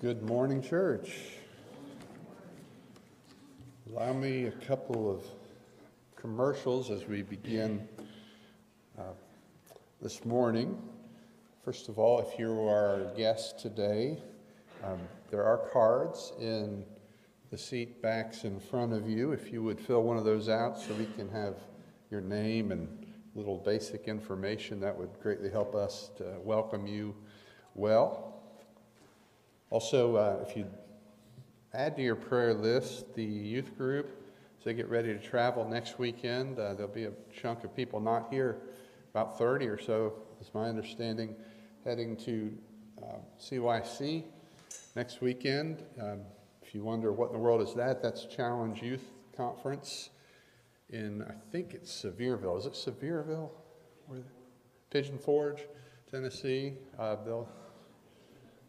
Good morning, church. Allow me a couple of commercials as we begin uh, this morning. First of all, if you are our guest today, um, there are cards in the seat backs in front of you. If you would fill one of those out so we can have your name and little basic information, that would greatly help us to welcome you well. Also, uh, if you add to your prayer list the youth group, as they get ready to travel next weekend, uh, there'll be a chunk of people not here, about 30 or so, is my understanding, heading to uh, CYC next weekend. Um, if you wonder what in the world is that, that's Challenge Youth Conference in, I think it's Sevierville. Is it Sevierville? Pigeon Forge, Tennessee. Uh, they'll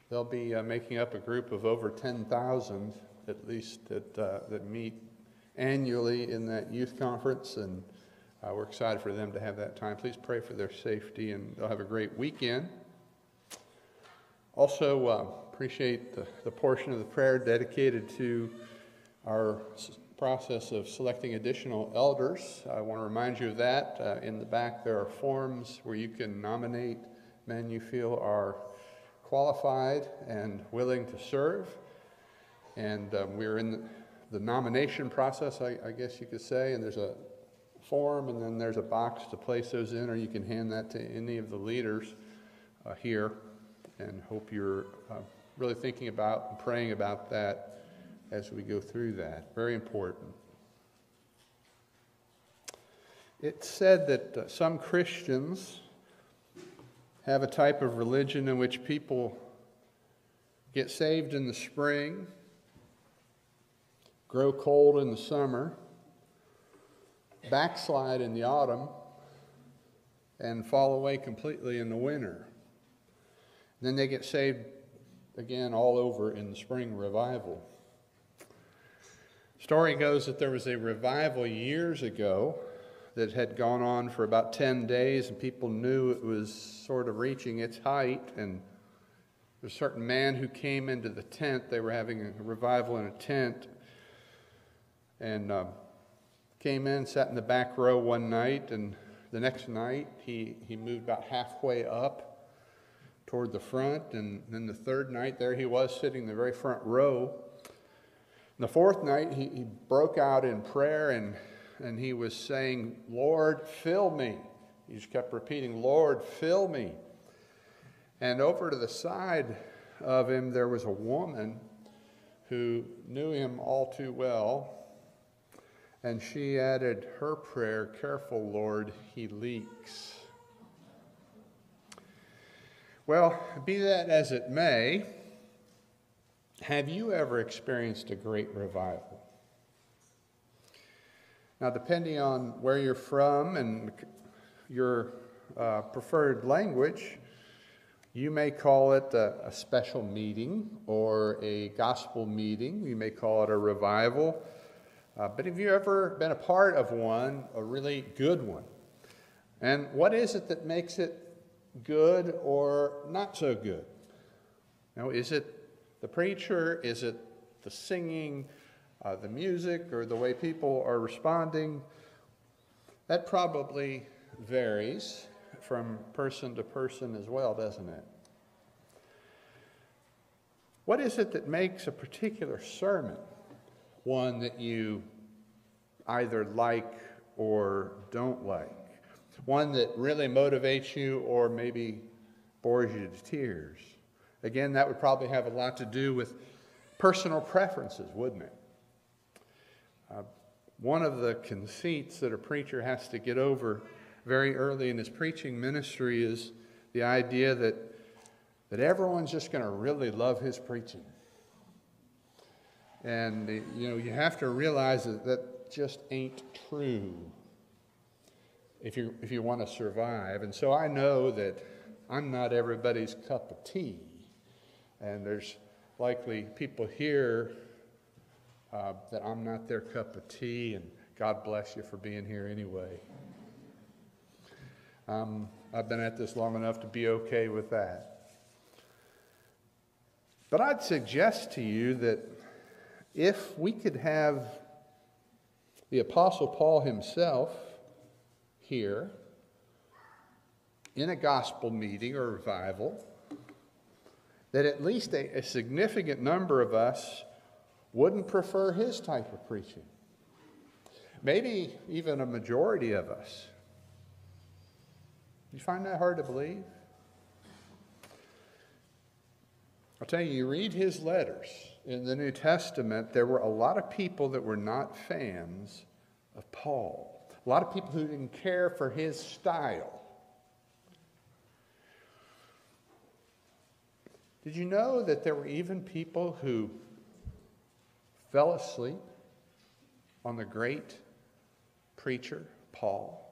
They'll be uh, making up a group of over 10,000 at least that, uh, that meet annually in that youth conference, and uh, we're excited for them to have that time. Please pray for their safety, and they'll have a great weekend. Also, uh, appreciate the, the portion of the prayer dedicated to our process of selecting additional elders. I want to remind you of that. Uh, in the back, there are forms where you can nominate men you feel are qualified and willing to serve. And um, we're in the, nomination process, I, I, guess you could say, and there's a form and then there's a box to place those in, or you can hand that to any of the leaders uh, here. And hope you're uh, really thinking about and praying about that as we go through that. Very important. It's said that uh, some Christians have a type of religion in which people get saved in the spring, grow cold in the summer, backslide in the autumn, and fall away completely in the winter. then they get saved again all over in the spring revival. Story goes that there was a revival years ago that had gone on for about 10 days, and people knew it was sort of reaching its height. And there's a certain man who came into the tent. They were having a revival in a tent. And uh, came in, sat in the back row one night, and the next night he, he moved about halfway up toward the front. And then the third night, there he was sitting in the very front row. And the fourth night, he, he broke out in prayer and and he was saying, Lord, fill me. He just kept repeating, Lord, fill me. And over to the side of him, there was a woman who knew him all too well. And she added her prayer, Careful, Lord, he leaks. Well, be that as it may, have you ever experienced a great revival? Now, depending on where you're from and your uh, preferred language, you may call it a, a, special meeting or a gospel meeting. You may call it a revival. Uh, but have you ever been a part of one, a really good one? And what is it that makes it good or not so good? Now, is it the preacher? Is it the singing? Uh, the music or the way people are responding, that probably varies from person to person as well, doesn't it? What is it that makes a particular sermon one that you either like or don't like? One that really motivates you or maybe bores you to tears? Again, that would probably have a lot to do with personal preferences, wouldn't it? Uh, one of the conceits that a preacher has to get over very early in his preaching ministry is the idea that, that everyone's just going to really love his preaching. And, you know, you have to realize that that just ain't true if you, if you want to survive. And so I know that I'm not everybody's cup of tea. And there's likely people here uh, that I'm not their cup of tea, and God bless you for being here anyway. Um, I've been at this long enough to be okay with that. But I'd suggest to you that if we could have the Apostle Paul himself here in a gospel meeting or revival, that at least a, a significant number of us wouldn't prefer his type of preaching. Maybe even a majority of us. You find that hard to believe? I'll tell you, you read his letters in the New Testament, there were a lot of people that were not fans of Paul. A lot of people who didn't care for his style. Did you know that there were even people who fell asleep on the great preacher, Paul?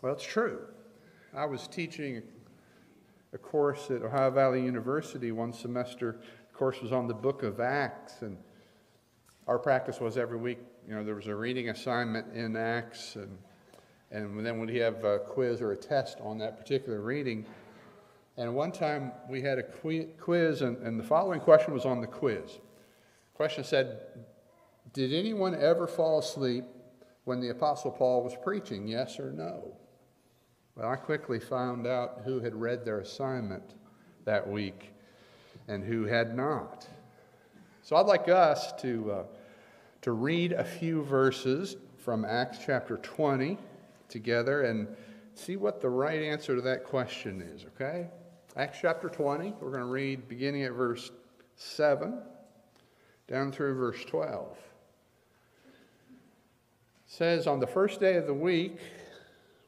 Well, it's true. I was teaching a course at Ohio Valley University one semester. The course was on the book of Acts, and our practice was every week, you know, there was a reading assignment in Acts, and, and then we'd have a quiz or a test on that particular reading. And one time we had a quiz, and, and the following question was on the quiz. Question said, Did anyone ever fall asleep when the Apostle Paul was preaching? Yes or no? Well, I quickly found out who had read their assignment that week and who had not. So I'd like us to, uh, to read a few verses from Acts chapter 20 together and see what the right answer to that question is, okay? Acts chapter 20, we're going to read beginning at verse 7 down through verse 12. It says, On the first day of the week,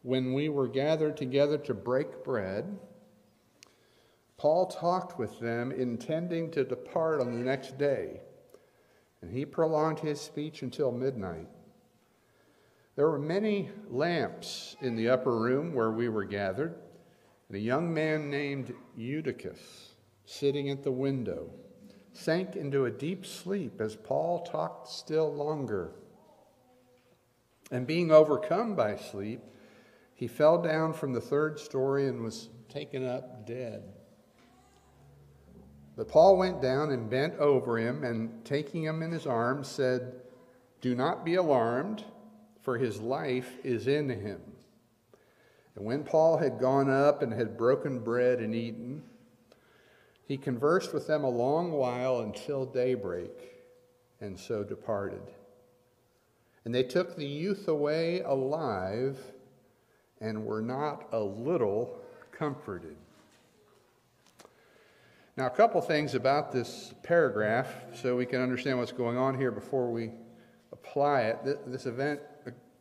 when we were gathered together to break bread, Paul talked with them, intending to depart on the next day, and he prolonged his speech until midnight. There were many lamps in the upper room where we were gathered, and a young man named Eutychus, sitting at the window, sank into a deep sleep as Paul talked still longer. And being overcome by sleep, he fell down from the third story and was taken up dead. But Paul went down and bent over him, and taking him in his arms, said, Do not be alarmed, for his life is in him. And when Paul had gone up and had broken bread and eaten, he conversed with them a long while until daybreak, and so departed. And they took the youth away alive and were not a little comforted. Now, a couple things about this paragraph so we can understand what's going on here before we apply it. This event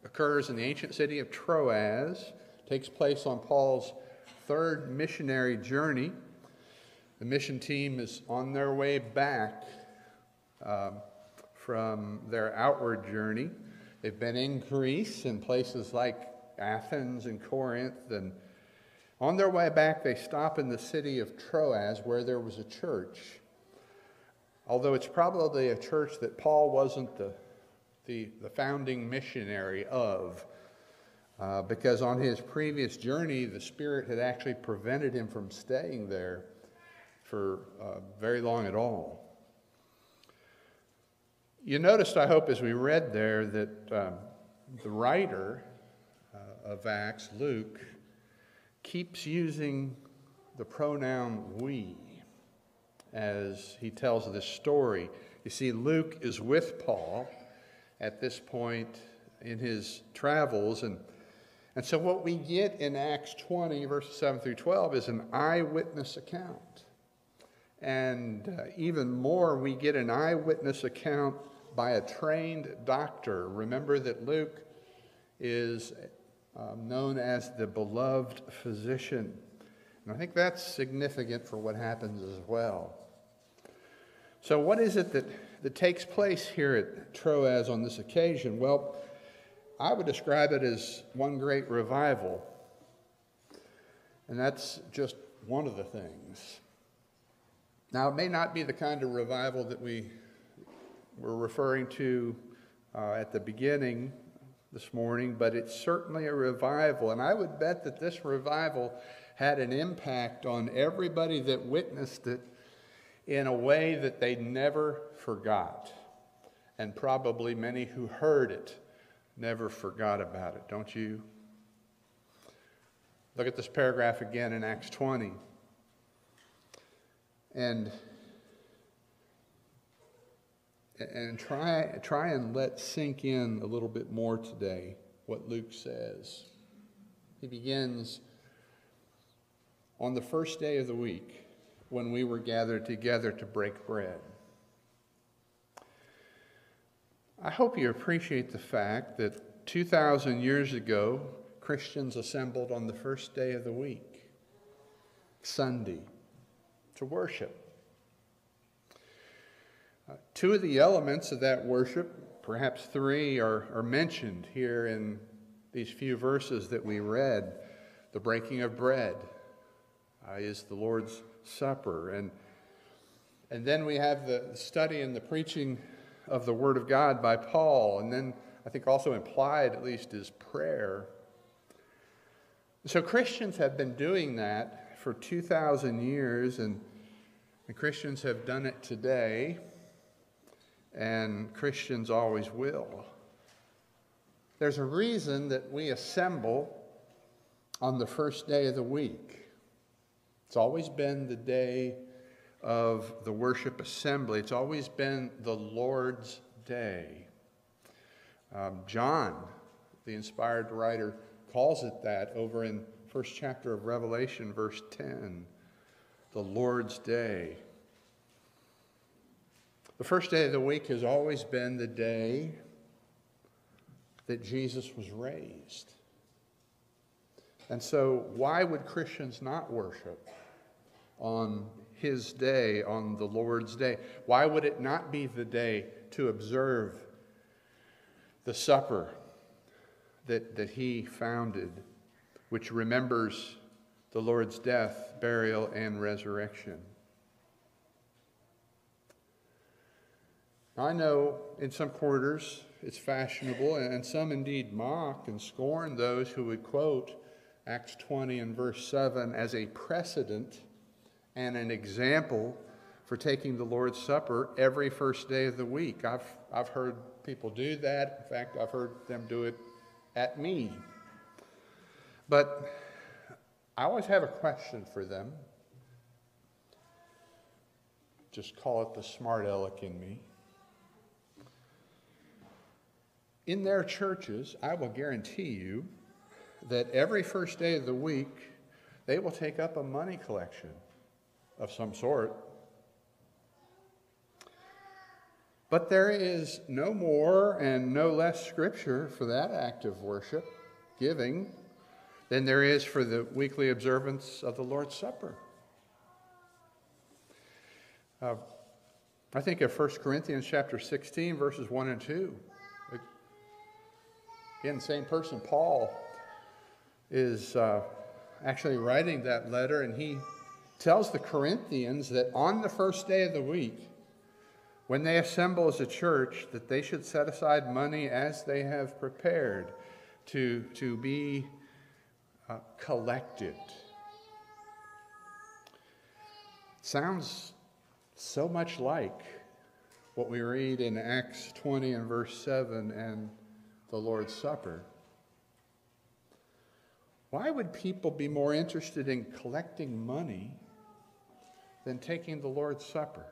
occurs in the ancient city of Troas, takes place on Paul's third missionary journey. The mission team is on their way back um, from their outward journey. They've been in Greece in places like Athens and Corinth. And on their way back, they stop in the city of Troas where there was a church. Although it's probably a church that Paul wasn't the, the, the founding missionary of. Uh, because on his previous journey, the Spirit had actually prevented him from staying there for uh, very long at all. You noticed, I hope, as we read there, that um, the writer of Acts, Luke, keeps using the pronoun we as he tells this story. You see, Luke is with Paul at this point in his travels, and, and so what we get in Acts 20, verses 7 through 12, is an eyewitness account. And uh, even more, we get an eyewitness account by a trained doctor. Remember that Luke is um, known as the beloved physician. And I think that's significant for what happens as well. So, what is it that, that takes place here at Troas on this occasion? Well, I would describe it as one great revival. And that's just one of the things. Now, it may not be the kind of revival that we were referring to uh, at the beginning this morning, but it's certainly a revival. And I would bet that this revival had an impact on everybody that witnessed it in a way that they never forgot. And probably many who heard it never forgot about it, don't you? Look at this paragraph again in Acts 20. And and try, try and let sink in a little bit more today what Luke says. He begins on the first day of the week when we were gathered together to break bread. I hope you appreciate the fact that 2,000 years ago, Christians assembled on the first day of the week, Sunday, to worship. Uh, two of the elements of that worship, perhaps three, are, are mentioned here in these few verses that we read. The breaking of bread uh, is the Lord's Supper. And, and then we have the study and the preaching of the Word of God by Paul. And then I think also implied, at least, is prayer. So Christians have been doing that for 2,000 years, and, Christians have done it today and Christians always will. There's a reason that we assemble on the first day of the week. It's always been the day of the worship assembly, it's always been the Lord's day. Um, John, the inspired writer, calls it that over in first chapter of Revelation, verse 10, the Lord's day. The first day of the week has always been the day that Jesus was raised. And so, why would Christians not worship on his day, on the Lord's day? Why would it not be the day to observe the supper that, that he founded, which remembers the Lord's death, burial, and resurrection? I know in some quarters it's fashionable, and some indeed mock and scorn those who would quote Acts 20 and verse 7 as a precedent and an example for taking the Lord's Supper every first day of the week. I've, I've heard people do that. In fact, I've heard them do it at me. But I always have a question for them. Just call it the smart aleck in me. in their churches, I will guarantee you that every first day of the week, they will take up a money collection of some sort. But there is no more and no less scripture for that act of worship, giving, than there is for the weekly observance of the Lord's Supper. Uh, I think of 1 Corinthians chapter 16, verses 1 and 2. Again, same person, Paul, is uh, actually writing that letter, and he tells the Corinthians that on the first day of the week, when they assemble as a church, that they should set aside money as they have prepared to, to be uh, collected. Sounds so much like what we read in Acts 20 and verse 7 and the Lord's Supper. Why would people be more interested in collecting money than taking the Lord's Supper?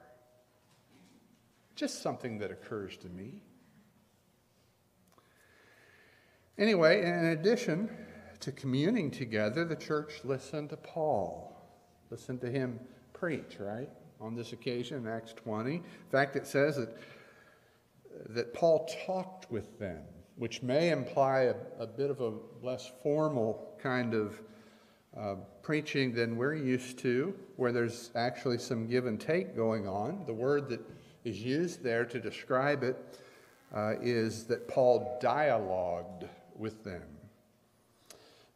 Just something that occurs to me. Anyway, in addition to communing together, the church listened to Paul, listened to him preach, right? On this occasion, in Acts 20. In fact, it says that, that Paul talked with them which may imply a, a bit of a less formal kind of uh, preaching than we're used to, where there's actually some give and take going on. The word that is used there to describe it uh, is that Paul dialogued with them.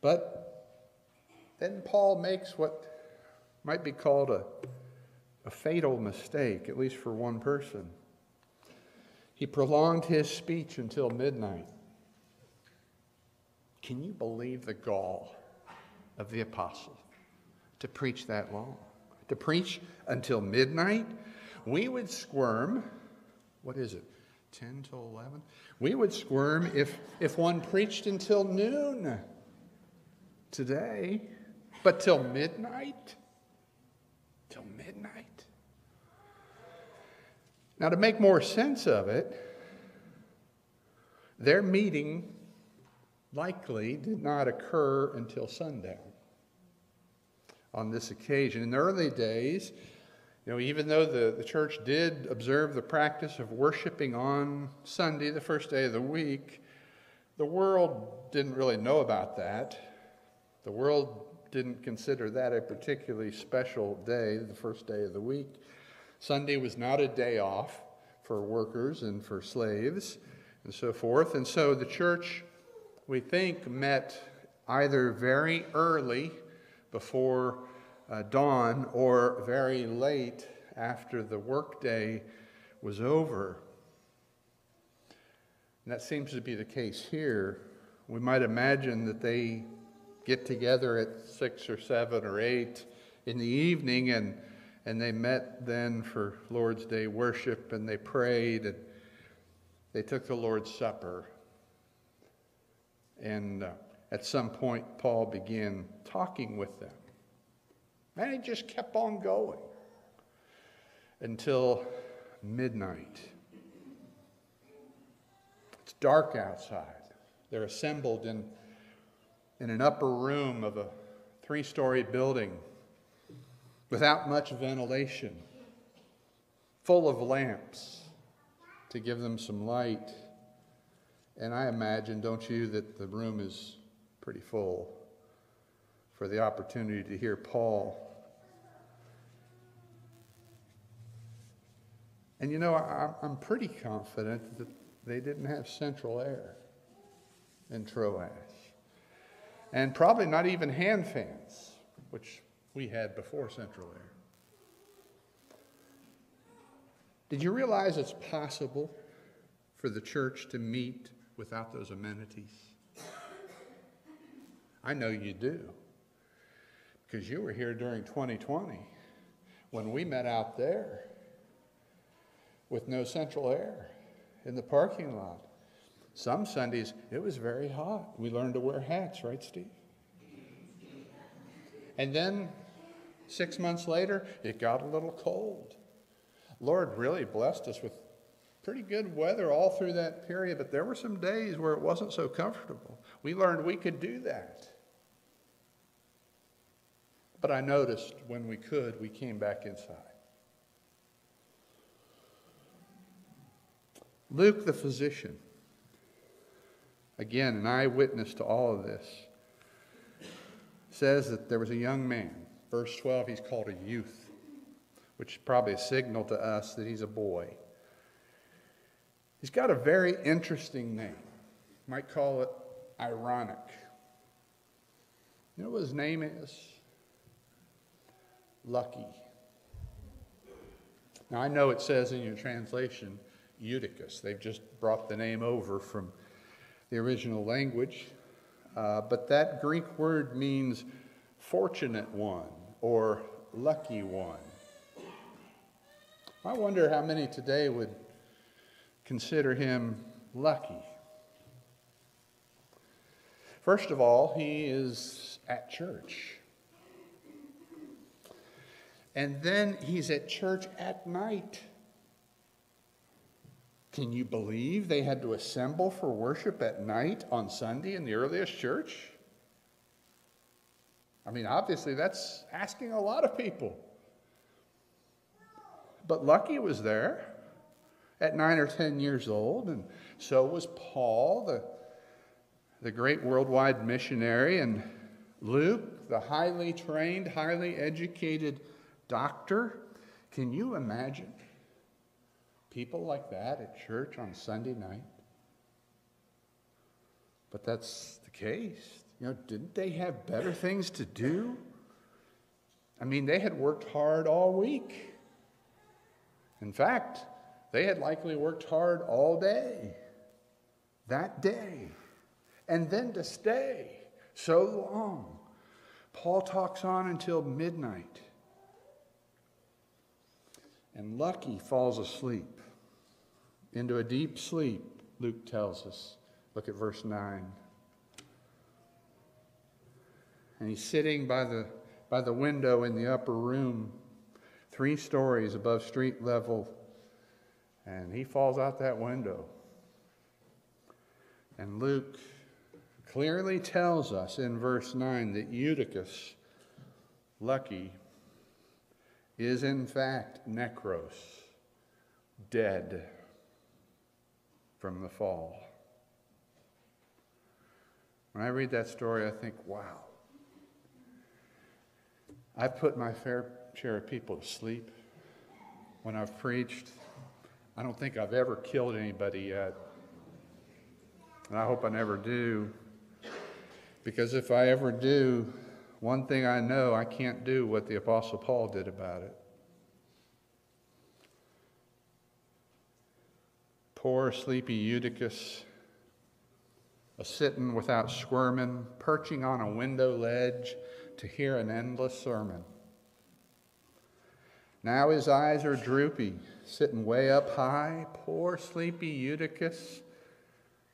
But then Paul makes what might be called a, a fatal mistake, at least for one person. He prolonged his speech until midnight. Can you believe the gall of the apostle to preach that long? To preach until midnight? We would squirm. What is it? 10 to 11? We would squirm if, if one preached until noon today, but till midnight? Till midnight? Now, to make more sense of it, their meeting likely did not occur until sundown on this occasion. In the early days, you know, even though the, the church did observe the practice of worshiping on Sunday, the first day of the week, the world didn't really know about that. The world didn't consider that a particularly special day, the first day of the week. Sunday was not a day off for workers and for slaves and so forth. And so the church, we think, met either very early before uh, dawn or very late after the workday was over. And that seems to be the case here. We might imagine that they get together at six or seven or eight in the evening and, and they met then for Lord's Day worship and they prayed and they took the Lord's Supper. And uh, at some point, Paul began talking with them. And he just kept on going until midnight. It's dark outside. They're assembled in, in an upper room of a three story building without much ventilation, full of lamps to give them some light. And I imagine, don't you, that the room is pretty full for the opportunity to hear Paul. And you know, I'm pretty confident that they didn't have central air in Troas. And probably not even hand fans, which we had before central air. Did you realize it's possible for the church to meet without those amenities? I know you do because you were here during 2020 when we met out there with no central air in the parking lot. Some Sundays, it was very hot. We learned to wear hats, right, Steve? And then six months later, it got a little cold. Lord really blessed us with pretty good weather all through that period, but there were some days where it wasn't so comfortable. We learned we could do that. But I noticed when we could, we came back inside. Luke, the physician, again, an eyewitness to all of this, says that there was a young man. Verse 12, he's called a youth, which is probably a signal to us that he's a boy. He's got a very interesting name. Might call it ironic. You know what his name is? Lucky. Now, I know it says in your translation Eutychus. They've just brought the name over from the original language. Uh, but that Greek word means fortunate one or lucky one. I wonder how many today would consider him lucky. First of all, he is at church. And then he's at church at night. Can you believe they had to assemble for worship at night on Sunday in the earliest church? I mean, obviously, that's asking a lot of people. But Lucky was there at nine or ten years old, and so was Paul, the, the great worldwide missionary, and Luke, the highly trained, highly educated doctor. Can you imagine people like that at church on Sunday night? But that's the case. You know, didn't they have better things to do? I mean, they had worked hard all week. In fact, they had likely worked hard all day that day. and then to stay so long. Paul talks on until midnight. And Lucky falls asleep into a deep sleep, Luke tells us. Look at verse 9. And he's sitting by the, by the window in the upper room, three stories above street level, and he falls out that window. And Luke clearly tells us in verse 9 that Eutychus, lucky, is in fact necros, dead from the fall. When I read that story, I think, wow. I've put my fair share of people to sleep when I've preached. I don't think I've ever killed anybody yet. And I hope I never do. Because if I ever do, one thing I know I can't do what the Apostle Paul did about it. Poor sleepy Eutychus, a sitting without squirming, perching on a window ledge to hear an endless sermon. Now his eyes are droopy, sitting way up high. Poor sleepy Eutychus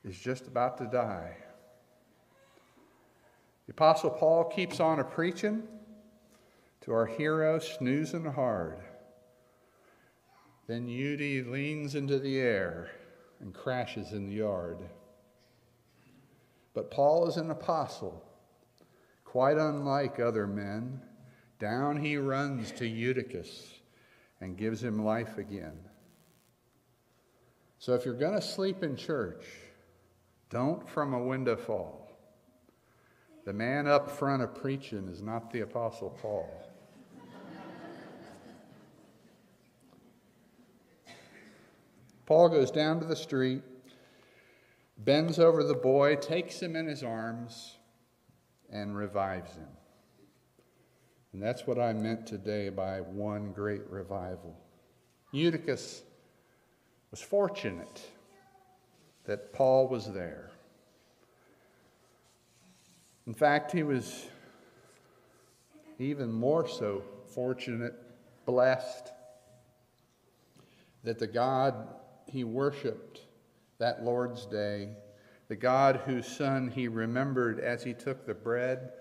is just about to die. The Apostle Paul keeps on a preaching to our hero snoozing hard. Then Eudy leans into the air and crashes in the yard. But Paul is an apostle, quite unlike other men. Down he runs to Eutychus and gives him life again. So if you're going to sleep in church, don't from a window fall. The man up front of preaching is not the Apostle Paul. Paul goes down to the street, bends over the boy, takes him in his arms, and revives him. And that's what I meant today by one great revival. Eutychus was fortunate that Paul was there. In fact, he was even more so fortunate, blessed, that the God he worshiped that Lord's day, the God whose Son he remembered as he took the bread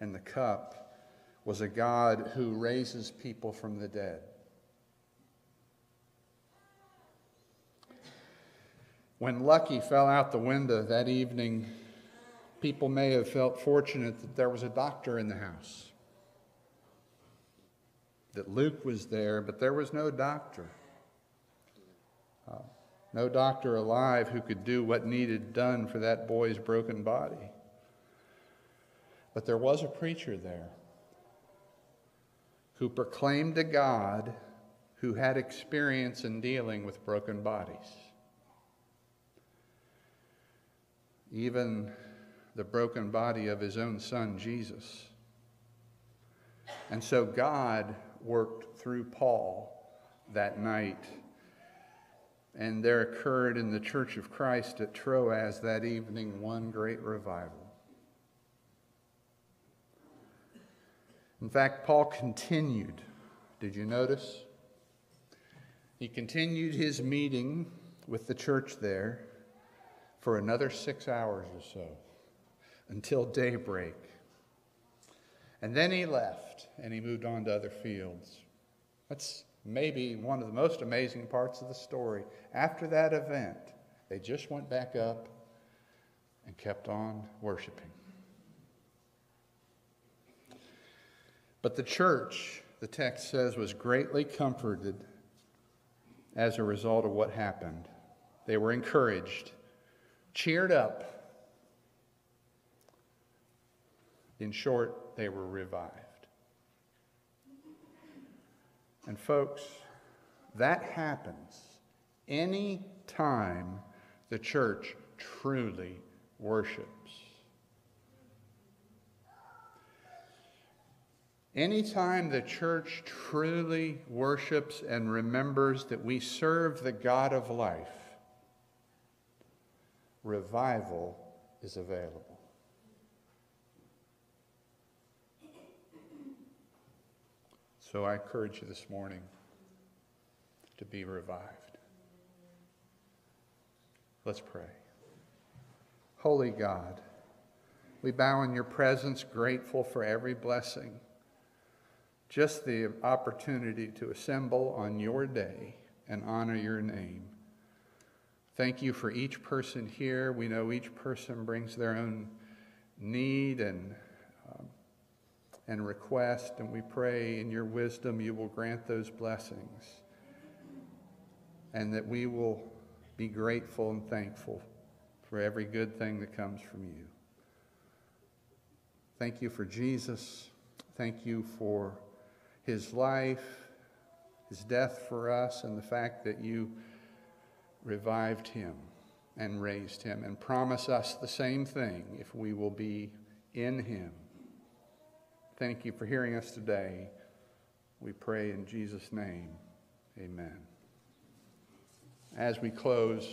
and the cup, was a God who raises people from the dead. When Lucky fell out the window that evening, people may have felt fortunate that there was a doctor in the house, that Luke was there, but there was no doctor. Uh, no doctor alive who could do what needed done for that boy's broken body. But there was a preacher there who proclaimed a God who had experience in dealing with broken bodies. Even the broken body of his own son, Jesus. And so God worked through Paul that night and there occurred in the Church of Christ at Troas that evening one great revival. In fact, Paul continued. Did you notice? He continued his meeting with the church there for another six hours or so until daybreak. And then he left and he moved on to other fields. That's maybe one of the most amazing parts of the story. After that event, they just went back up and kept on worshiping. But the church, the text says, was greatly comforted as a result of what happened. They were encouraged, cheered up. In short, they were revived. And, folks, that happens any time the church truly worships. Anytime the church truly worships and remembers that we serve the God of life, revival is available. So I encourage you this morning to be revived. Let's pray. Holy God, we bow in your presence, grateful for every blessing. Just the opportunity to assemble on your day and honor your name. Thank you for each person here. We know each person brings their own need and, and request, and we pray in your wisdom you will grant those blessings and that we will be grateful and thankful for every good thing that comes from you. Thank you for Jesus. Thank you for his life, his death for us, and the fact that you revived him and raised him, and promise us the same thing if we will be in him. Thank you for hearing us today. We pray in Jesus' name. Amen. As we close,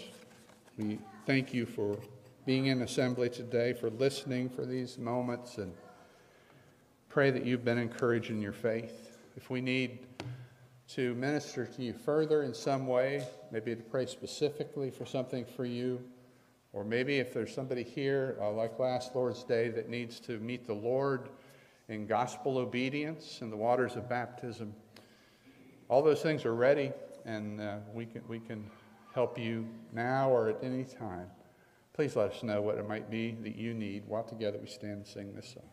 we thank you for being in assembly today, for listening for these moments, and pray that you've been encouraged in your faith. If we need to minister to you further in some way, maybe to pray specifically for something for you, or maybe if there's somebody here, uh, like last Lord's Day, that needs to meet the Lord in gospel obedience in the waters of baptism, all those things are ready, and uh, we, can, we can help you now or at any time. Please let us know what it might be that you need while together we stand and sing this song.